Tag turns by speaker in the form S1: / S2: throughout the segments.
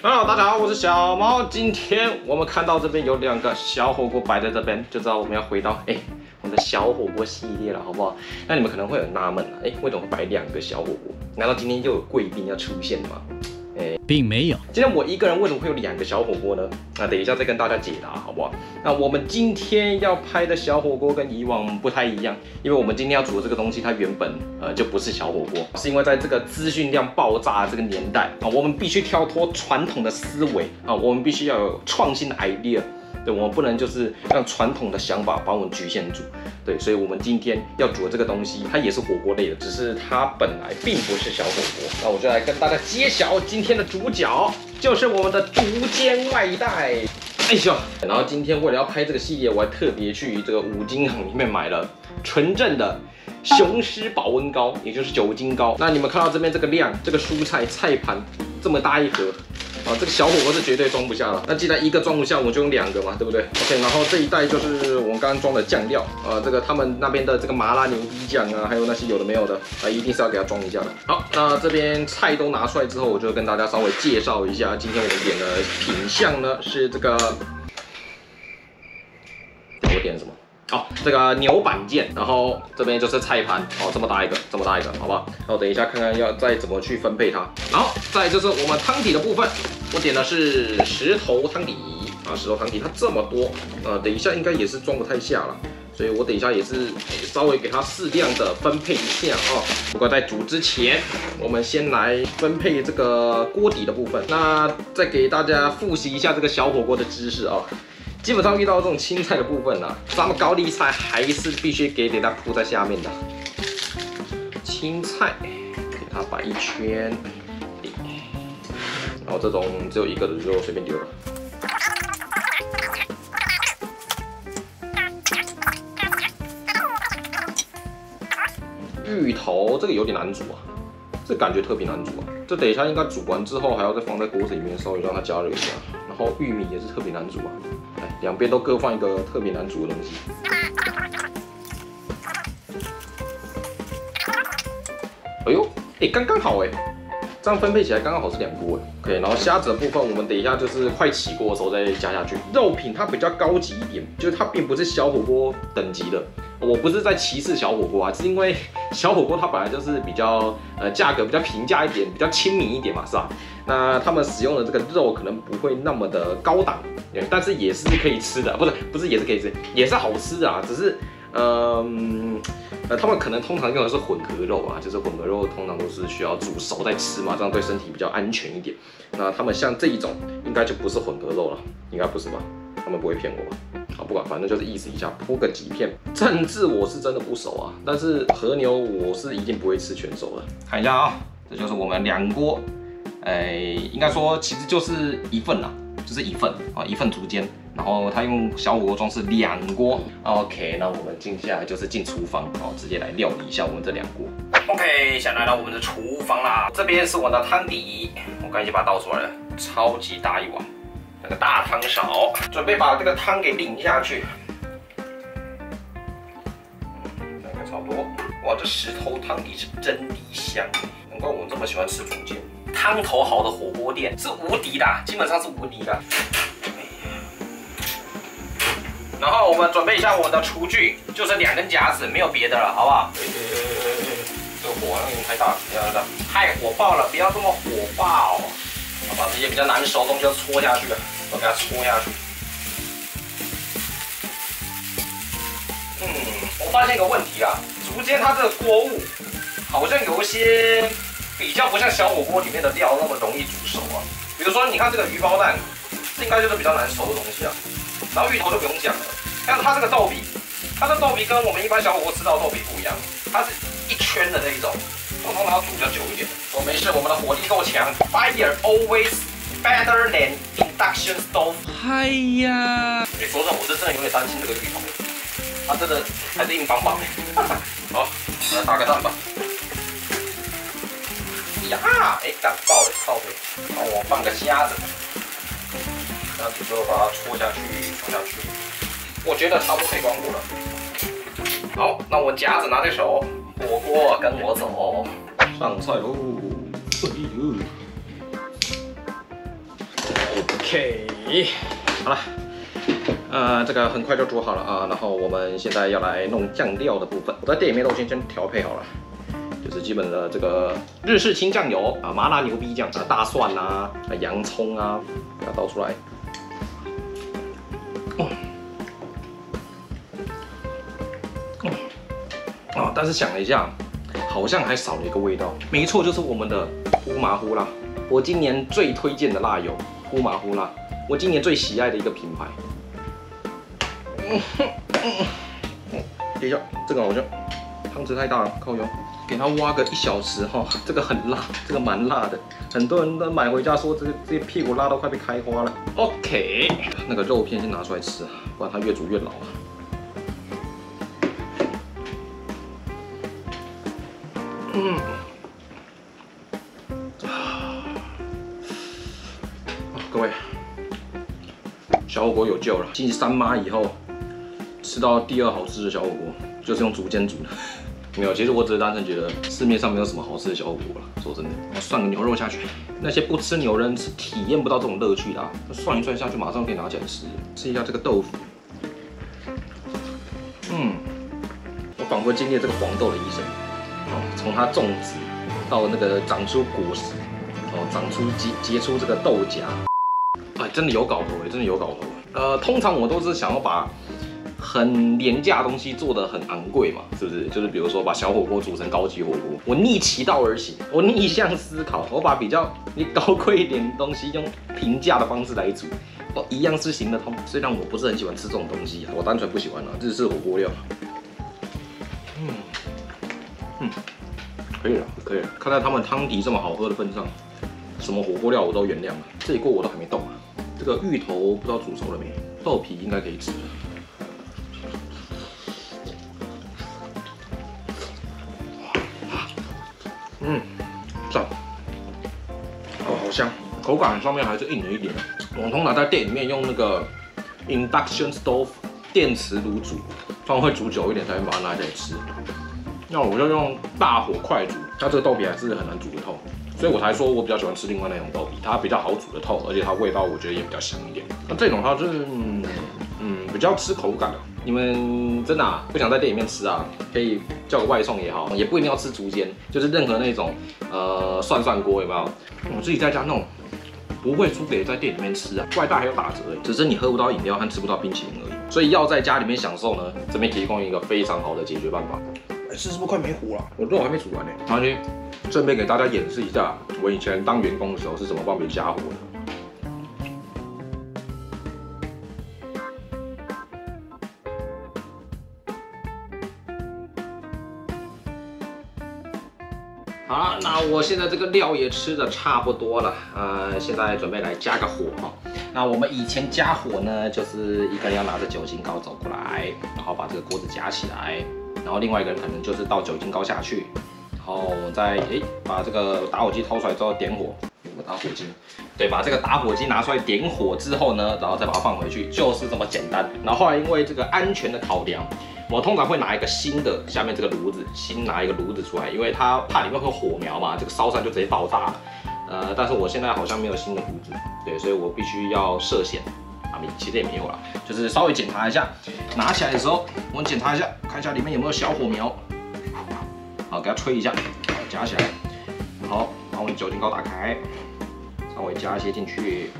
S1: Hello，大家好，我是小猫。今天我们看到这边有两个小火锅摆在这边，就知道我们要回到哎我们的小火锅系列了，好不好？那你们可能会很纳闷了，哎，为什么摆两个小火锅？难道今天又有贵宾要出现吗？
S2: 并没有。
S1: 今天我一个人为什么会有两个小火锅呢？那等一下再跟大家解答，好不好？那我们今天要拍的小火锅跟以往不太一样，因为我们今天要煮的这个东西，它原本呃就不是小火锅，是因为在这个资讯量爆炸这个年代啊，我们必须跳脱传统的思维啊，我们必须要有创新的 idea。对，我们不能就是让传统的想法把我们局限住。对，所以，我们今天要煮的这个东西，它也是火锅类的，只是它本来并不是小火锅。那我就来跟大家揭晓今天的主角，就是我们的竹间外带。哎呦，然后今天为了要拍这个系列，我还特别去这个五金行里面买了纯正的雄狮保温膏，也就是酒精膏。那你们看到这边这个量，这个蔬菜菜盘这么大一盒。啊，这个小火锅是绝对装不下了。那既然一个装不下，我就用两个嘛，对不对？OK，然后这一袋就是我们刚刚装的酱料啊，这个他们那边的这个麻辣牛逼酱啊，还有那些有的没有的啊，一定是要给它装一下的。好，那这边菜都拿出来之后，我就跟大家稍微介绍一下，今天我们点的品相呢是这个，我点什么？好，这个牛板腱，然后这边就是菜盘，哦，这么大一个，这么大一个，好不好？然后等一下看看要再怎么去分配它。然后再就是我们汤底的部分，我点的是石头汤底啊，石头汤底它这么多，呃，等一下应该也是装不太下了，所以我等一下也是稍微给它适量的分配一下啊。不过在煮之前，我们先来分配这个锅底的部分，那再给大家复习一下这个小火锅的知识啊。基本上遇到这种青菜的部分呢，咱们高丽菜还是必须给给它铺在下面的。青菜给它摆一圈，然后这种只有一个的就随便丢了。芋头这个有点难煮啊，这感觉特别难煮啊，这等一下应该煮完之后还要再放在锅子里面稍微让它加热一下。后玉米也是特别难煮啊。两边都各放一个特别难煮的东西。哎呦，哎，刚刚好哎，这样分配起来刚刚好是两锅哎。OK，然后虾子的部分我们等一下就是快起锅的时候再加下去。肉品它比较高级一点，就是它并不是小火锅等级的。我不是在歧视小火锅啊，是因为 小火锅它本来就是比较呃价格比较平价一点，比较亲民一点嘛，是吧？那他们使用的这个肉可能不会那么的高档，但是也是可以吃的，不是不是也是可以吃，也是好吃的啊，只是嗯呃他们可能通常用的是混合肉啊，就是混合肉通常都是需要煮熟再吃嘛，这样对身体比较安全一点。那他们像这一种应该就不是混合肉了，应该不是吧？他们不会骗我吧？好，不管，反正就是意思一下，铺个几片。政治我是真的不熟啊，但是和牛我是一定不会吃全熟的。看一下啊，这就是我们两锅，哎，应该说其实就是一份啦，就是一份啊，一份竹煎。然后他用小火锅装是两锅。OK，那我们接下来就是进厨房，然后直接来料理一下我们这两锅。OK，现在来到我们的厨房啦，这边是我的汤底，我刚已经把它倒出来了，超级大一碗。那个大汤勺，准备把这个汤给淋下去。大概差不多。哇，这石头汤底是真的香，难怪我这么喜欢吃福建。汤头好的火锅店是无敌的，基本上是无敌的。然后我们准备一下我们的厨具，就是两根夹子，没有别的了，好不好？这个火有点太大，不要这太火爆了，不要这么火爆。把这些比较难熟的东西都搓下去了，都给它搓下去。嗯，我发现一个问题啊，竹间它这个锅物好像有一些比较不像小火锅里面的料那么容易煮熟啊。比如说，你看这个鱼包蛋，这应该就是比较难熟的东西啊。然后芋头就不用讲了，但是它这个豆皮，它的豆皮跟我们一般小火锅吃到的豆皮不一样，它是一圈的那一种。通常要煮比较久一点。我没事，我们的火力够强。Fire always better than induction stove。
S2: 哎呀！
S1: 你说实我是真的有点担心这个芋头，它真的还是硬邦邦的。好，来打个蛋吧。呀，哎，干爆了，爆了！然后我放个虾子，这样子之后把它戳下去，戳下去。我觉得差不多可以关火了。好，那我夹子拿在手。火锅跟我走，上菜喽！哎呦，OK，好了，呃，这个很快就煮好了啊。然后我们现在要来弄酱料的部分，我在店里面都先先调配好了，基本的这个日式清酱油啊，麻辣牛逼酱啊，大蒜啊，啊洋葱啊，给它倒出来。啊，但是想了一下，好像还少了一个味道。没错，就是我们的呼麻胡辣。我今年最推荐的辣油。呼麻呼辣，我今年最喜爱的一个品牌。等一下，这个好像汤汁太大了，靠油，给它挖个一小时哈。这个很辣，这个蛮辣的，很多人都买回家说这这屁股辣到快被开花了。OK，那个肉片先拿出来吃，不然它越煮越老啊。各位，小火锅有救了！继三妈以后，吃到第二好吃的小火锅，就是用竹煎煮的。没有，其实我只是单纯觉得市面上没有什么好吃的小火锅了。说真的，我涮个牛肉下去，那些不吃牛人是体验不到这种乐趣的啊。涮一涮下去，马上可以拿起来吃。吃一下这个豆腐，嗯，我仿佛经历这个黄豆的一生。哦，从它种植到那个长出果实，哦，长出结结出这个豆荚。哎，真的有搞头哎，真的有搞头。呃，通常我都是想要把很廉价的东西做的很昂贵嘛，是不是？就是比如说把小火锅煮成高级火锅，我逆其道而行，我逆向思考，我把比较你高贵一点的东西用平价的方式来煮，哦，一样是行得通。虽然我不是很喜欢吃这种东西，我单纯不喜欢啊，日式火锅料。嗯嗯，可以了，可以了。看在他们汤底这么好喝的份上，什么火锅料我都原谅了。这一锅我都还没动啊。这个芋头不知道煮熟了没？豆皮应该可以吃。嗯，赞。哦，好香，口感上面还是硬了一点。我通常在店里面用那个 induction stove 电磁炉煮，通常会煮久一点才会把它拿起来吃。那我就用大火快煮，它这个豆皮还是很难煮得透。所以我才说，我比较喜欢吃另外那种豆皮，它比较好煮得透，而且它味道我觉得也比较香一点。那这种它就是嗯嗯比较吃口感的。你们真的不想在店里面吃啊？可以叫个外送也好，也不一定要吃竹煎，就是任何那种呃涮涮锅有没有？我自己在家弄，不会输给在店里面吃啊。外带还有打折，只是你喝不到饮料和吃不到冰淇淋而已。所以要在家里面享受呢，这边提供一个非常好的解决办法。哎，是不是快没糊了？我肉还没煮完呢。欸。唐军。顺便给大家演示一下，我以前当员工的时候是怎么帮别人加火的。好了，那我现在这个料也吃的差不多了，呃，现在准备来加个火哈。那我们以前加火呢，就是一个人要拿着酒精膏走过来，然后把这个锅子夹起来，然后另外一个人可能就是倒酒精膏下去。然后我再诶把这个打火机掏出来之后点火，有个打火机，对，把这个打火机拿出来点火之后呢，然后再把它放回去，就是这么简单。然后后来因为这个安全的考量，我通常会拿一个新的下面这个炉子，新拿一个炉子出来，因为它怕里面会有火苗嘛，这个烧上就直接爆炸了。呃，但是我现在好像没有新的炉子，对，所以我必须要涉险啊，其实也没有了，就是稍微检查一下，拿起来的时候我们检查一下，看一下里面有没有小火苗。好，给它吹一下，夹起来，好，把我们酒精膏打开，稍微加一些进去，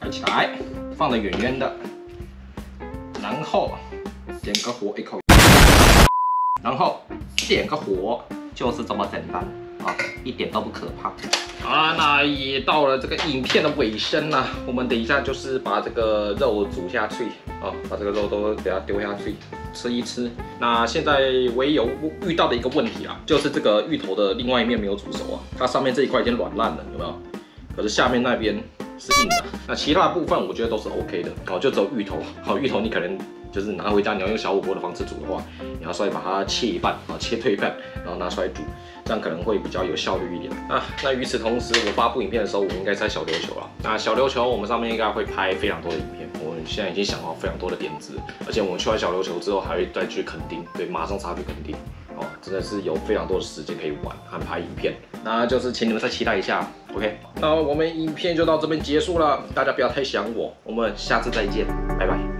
S1: 盖起来，放得远远的，然后点个火一口，然后点个火，就是这么简单，啊，一点都不可怕。好啦，那也到了这个影片的尾声了，我们等一下就是把这个肉煮下去，啊，把这个肉都给它丢下去。吃一吃，那现在唯有遇到的一个问题啊，就是这个芋头的另外一面没有煮熟啊，它上面这一块已经软烂了，有没有？可是下面那边是硬的。那其他的部分我觉得都是 OK 的，哦，就只有芋头。好，芋头你可能就是拿回家，你要用小火锅的方式煮的话，你要稍微把它切一半啊，切退半，然后拿出来煮，这样可能会比较有效率一点啊。那与此同时，我发布影片的时候，我应该在小琉球了。那小琉球我们上面应该会拍非常多的影片。我们现在已经想好非常多的点子，而且我们去完小琉球之后，还会再去垦丁，对，马上插去垦丁。哦，真的是有非常多的时间可以玩和拍影片，那就是请你们再期待一下，OK？那我们影片就到这边结束了，大家不要太想我，我们下次再见，拜拜。